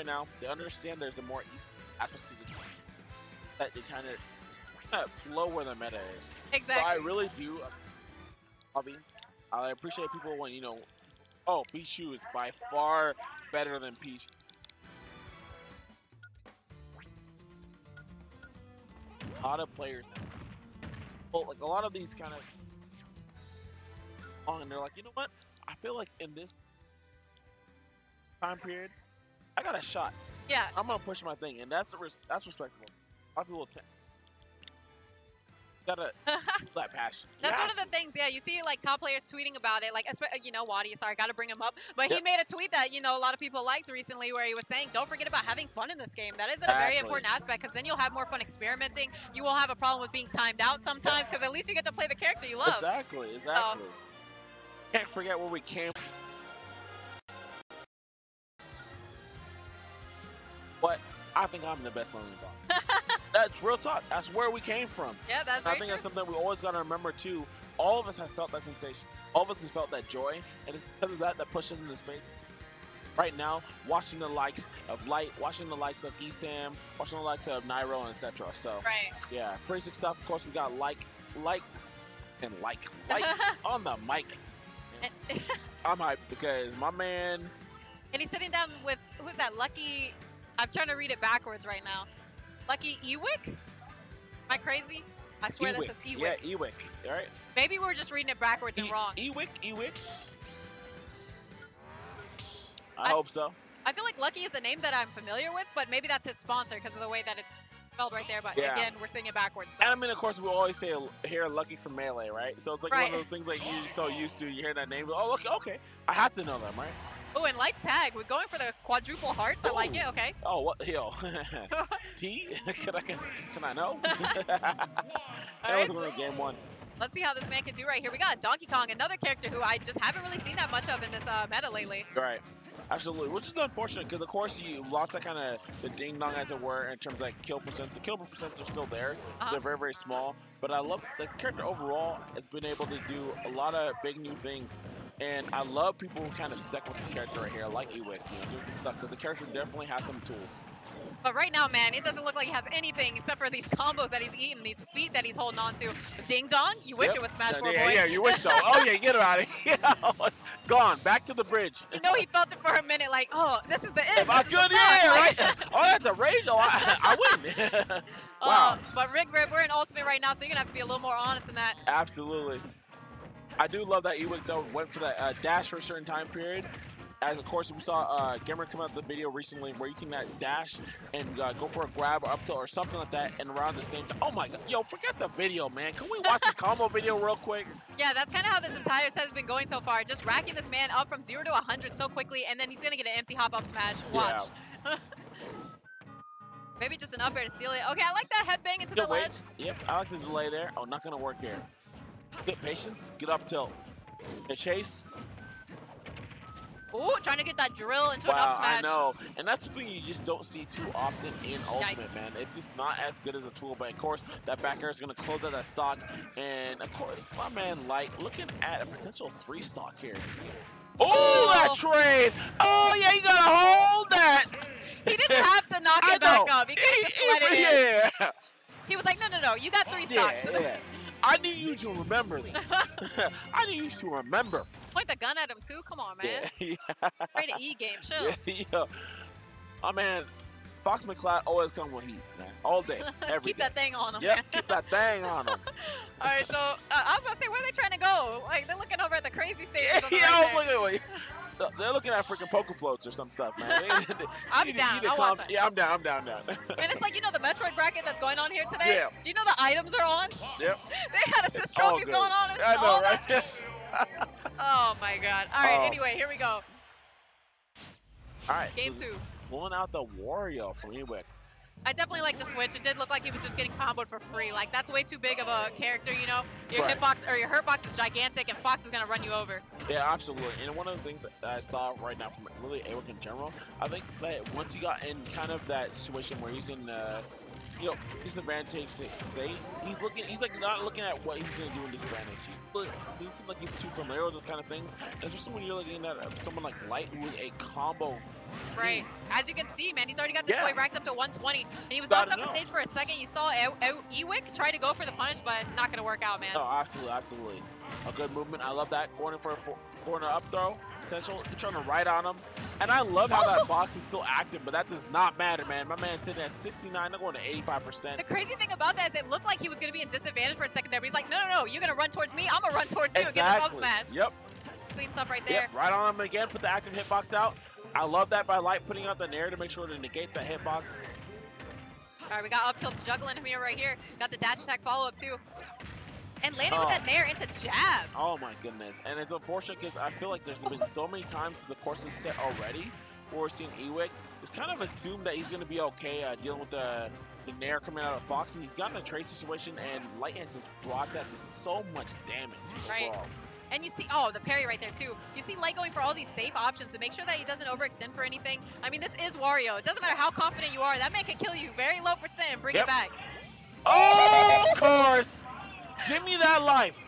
right now, they understand there's a more easy to the game that they kind of kind of flow where the meta is. Exactly. So I really do. Uh, I mean, I appreciate people when you know, oh, Pichu is by far better than Peach. A lot of players, well, like a lot of these kind of, on, and they're like, you know what? I feel like in this time period, I got a shot. yeah. I'm gonna push my thing, and that's a res- that's respectable. A lot of people t- gotta that passion. That's Yeah. one of the things, yeah. You see, like top players tweeting about it, like uh, you know, Wadi. Sorry, I got to bring him up, but he made a tweet that you know a lot of people liked recently, where he was saying, "Don't forget about having fun in this game. That is a very important aspect, because then you'll have more fun experimenting. You won't have a problem with being timed out sometimes, because at least you get to play the character you love." Exactly, exactly. Can't forget where we came. I think I'm the best on the block. that's real talk. That's where we came from. Yeah, that's And I think true. that's something we always got to remember too. All of us have felt that sensation. All of us have felt that joy, and it's because of that that pushes us into space. Right now, watching the likes of Light, watching the likes of ESAM, watching the likes of Nairo, and etc. So Right. yeah, pretty sick stuff. Of course, we got like, like, and like, like on the mic. I'm hyped because my man, and he's sitting down with who's that? Lucky. I'm trying to read it backwards right now. Lucky Ewic. Am I crazy? I swear Ewic. this is Ewic. Yeah, Ewic. All right. Maybe we're just reading it backwards and E- wrong. Ewic, Ewic. I, I- hope so. I feel like Lucky is a name that I'm familiar with, but maybe that's his sponsor because of the way that it's spelled right there. But Yeah. again, we're saying it backwards. so- And I mean, of course, we always say here "lucky" from melee, right? So it's like one of those things like you're so used to. You hear that name, oh, look, okay, I have to know them, right? Oh, and Light's tag. We're going for the quadruple hearts. I like it. Okay. Oh, what yo? T? can I can, can I know? that right, was so- game one. Let's see how this man can do right here. We got Donkey Kong, another character who I just haven't really seen that much of in this uh, meta lately. Right. Absolutely, which is unfortunate because of course you lost that kind of the ding dong as it were in terms of like kill percents. The kill percents are still there; Uh-huh. they're very very small. But I love the character overall has been able to do a lot of big new things, and I love people who kind of stuck with this character right here, like Ewic, you know, doing some stuff because the character definitely has some tools. But right now, man, it doesn't look like he has anything except for these combos that he's eating, these feet that he's holding on to. Ding dong, you wish Yep. it was Smash yeah, 4 yeah, Boy. yeah, you wish so. Oh yeah, get him out of here. Gone, back to the bridge. You know he felt it for a minute, like, oh, this is the end. If I this is the could, yeah, like- right. Oh, that's a rage. Oh, I, I win. Uh, wow. but Rick, Rick, we're in Ultimate right now, so you're gonna have to be a little more honest in that. Absolutely. I do love that Ewic though went for that uh, dash for a certain time period. As of course we saw uh, Gamer come out the video recently where you can uh, dash and uh, go for a grab or up tilt or something like that and around the same time. Oh my god, yo, forget the video, man. Can we watch this combo video real quick? Yeah, that's kind of how this entire set has been going so far. Just racking this man up from zero to 100 so quickly, and then he's gonna get an empty hop up smash. Watch. Maybe just an up air to steal it. Okay, I like that headbang into Good the wait. ledge. Yep, I like the delay there. Oh, not gonna work here. Get patience. Get up tilt. The chase. Ooh, trying to get that drill into an up Wow, smash. I know. And that's something you just don't see too often in Ultimate, Yikes. man. It's just not as good as a tool. But of course, that back air is going to close out that stock. And of course, my man, like, looking at a potential three stock here. Oh, that trade. Oh, yeah, you got to hold that. He didn't have to knock it back up. He could just let it in. yeah. He was like, no, no, no, you got three Yeah, stocks. yeah. I need you to remember. I need you to remember. Point the gun at him too. Come on, man. Yeah, yeah. Ready to E game, chill. Yeah, yeah. Oh man, Fox McCloud always come with heat, man. All day, every Keep day. that thing on him. Yeah, keep that thing on him. All right, so uh, I was about to say, where are they trying to go? Like they're looking over at the crazy stages. Yeah, the yeah, right was looking wait. They're looking at freaking Poké Floats or some stuff, man. They- they- I'm you down. you calm- that. Yeah, I'm down. I'm down. Down. And it's like you know the Metroid bracket that's going on here today. Yeah. Do you know the items are on? yep. They had assist All trophies going on. And I all know, that. right? Oh my god. All right. Oh. Anyway, here we go. All right. Game so two. Pulling out the Wario from Ewic. I definitely like the switch. It did look like he was just getting comboed for free. Like that's way too big of a character, you know. Your Right. hitbox or your hurtbox is gigantic, and Fox is gonna run you over. Yeah, absolutely. And one of the things that I saw right now from really Ewic in general, I think that once you got in kind of that situation where he's in uh, you know, disadvantage state. He's looking, he's like not looking at what he's gonna do in disadvantage. But it seems like he's too familiar with those kind of things, especially when you're looking at uh, someone like Light who is a combo. Right. As you can see, man, he's already got this Yeah. boy racked up to 120, and he was knocked off the stage for a second. You saw Ewic try to go for the punish, but not gonna work out, man. Oh, absolutely, absolutely. A good movement. I love that. In for a corner up throw potential. You're trying to ride on him. And I love how that box is still active, but that does not matter, man. My man's sitting at 69, they're going to 85%. The crazy thing about that is it looked like he was gonna be in disadvantage for a second there, but he's like, no, no, no, you're gonna run towards me. I'm gonna run towards you and get this up smash. Yep. Clean stuff right there. Yep. Right on him again. Put the active hitbox out. I love that by Light putting out the nair to make sure to negate that hitbox. All right, we got up tilt juggling him here right here. Got the dash attack follow up too. And landing with Oh. that nair into jabs. Oh my goodness. And it's unfortunate because I feel like there's been so many times the course is set already where we're seeing Ewic. It's kind of assumed that he's going to be okay uh, dealing with the, the Nair coming out of Fox. And he's gotten a trade situation and Light has just brought that to so much damage. Right. overall. And you see, oh, the parry right there too. You see Light going for all these safe options to make sure that he doesn't overextend for anything. I mean, this is Wario. It doesn't matter how confident you are. That man can kill you very low percent and bring Yep. it back. Oh, of course. Give me that life.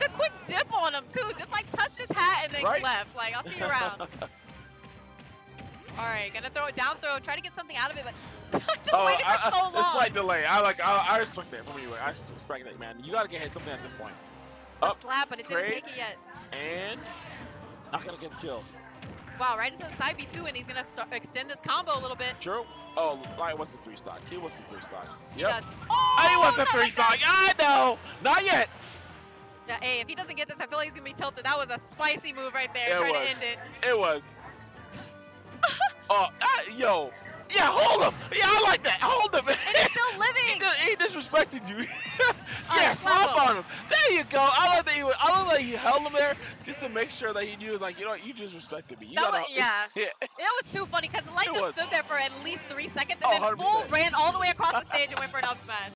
The quick dip on him too. Just like touched his hat and then Right? left. Like, I'll see you around. All right, gonna throw it down throw, try to get something out of it, but just oh, waiting for I- so long. A slight delay. I like. I, I respect that from you. I respect that, man. You got to get hit something at this point. A Up slap, but it didn't take it yet. and not gonna get the kill. Wow, right into the side B2, and he's gonna extend this combo a little bit. True. Oh, Light wants the three stock. He wants the three stock. He Yep. does. Oh, Oh, he wants the three stock. I know. Not yet. Yeah, hey, if he doesn't get this, I feel like he's gonna be tilted. That was a spicy move right there, It trying was. to end it. It was. oh, ah, yo. Yeah, hold him. Yeah, I like that. Hold him. And he's still living. dis- he disrespected you. All yeah, right, slap slap him. on him. There you go. I love that he. I love that he held him there just to make sure that he knew. Like, you know, what, you disrespected me. You That gotta, was- yeah. yeah. It was too funny because the Light just stood there for at least three seconds Oh, and then full 100%. ran all the way across the stage and went for an up smash.